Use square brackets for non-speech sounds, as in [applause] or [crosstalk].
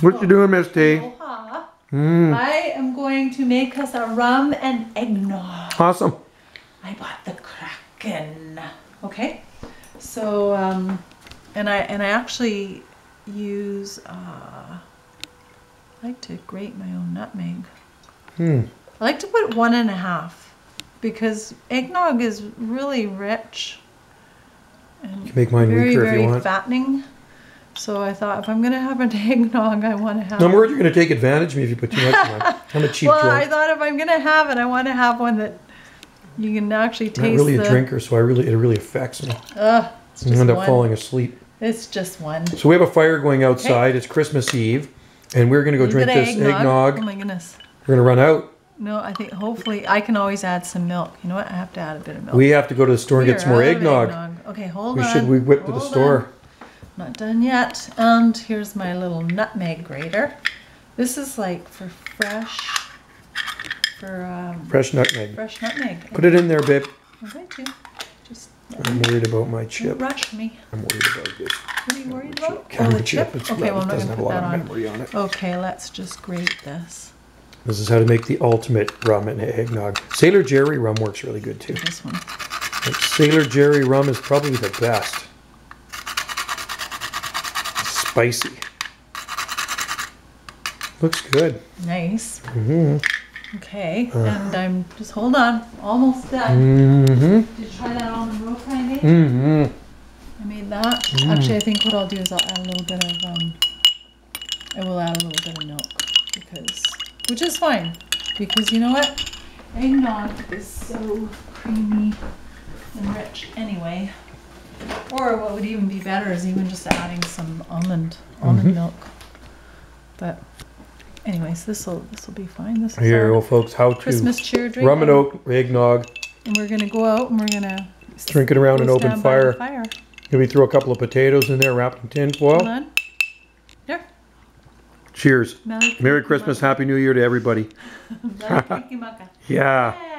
What you doing, Miss T? Aloha. Mm, I am going to make us a rum and eggnog. awesome. I bought the Kraken. Okay, so um, and I and I actually use uh, I like to grate my own nutmeg. Hmm. I like to put one and a half because eggnog is really rich and you can Make mine very weaker if you want. Very fattening. So I thought if I'm gonna have [laughs] an eggnog, I want to have. I'm worried you're going to take advantage of me if you put too much in. [laughs] I'm a cheap well, I thought if I'm gonna have it, I want to have one that you can actually taste. I'm not really the, a drinker, so I really it really affects me. Ugh, it's I just end up one. falling asleep. It's just one. So we have a fire going outside. It's Christmas Eve, and we're going to go drink this eggnog. Oh my goodness. We're going to run out. No, I think hopefully I can always add some milk. You know what? I have to add a bit of milk. We have to go to the store and We get some more of eggnog. Okay, hold We on. should we whip to the Hold store. Not done yet. And here's my little nutmeg grater. This is like for fresh, for um, Fresh nutmeg. fresh nutmeg. Put it in there, babe. I'm going to. Just I'm worried about my chip. rush me. I'm worried about this. What are you worried about? Camera oh, the chip. chip. It's okay, well, it doesn't have a put lot that of on. memory on it. Okay, let's just grate this. This is how to make the ultimate rum and eggnog. Sailor Jerry rum works really good too. This one. Like Sailor Jerry rum is probably the best. Spicy. Looks good. Nice. hmm Okay, and I'm just hold on, almost done. Mm-hmm. Did you try that on the roof I made? Mm-hmm. I made that. Actually, I think what I'll do is I'll add a little bit of um, I will add a little bit of milk because, which is fine, because you know what, eggnog is so creamy and rich anyway. Or what would even be better is even just adding some almond almond Mhm. milk. But, anyways, this will this will be fine. This is Here, our well, folks, how to Christmas cheer drink. rum and oak eggnog. And we're gonna go out and we're gonna Drink it around an open stand by the fire. fire. Maybe throw a couple of potatoes in there, wrapped in tin Hold foil. on. Here. Cheers. Merry, Merry Christmas, Happy New Year to everybody. [laughs] Merry Kikimaka. [laughs] Yeah. Yeah.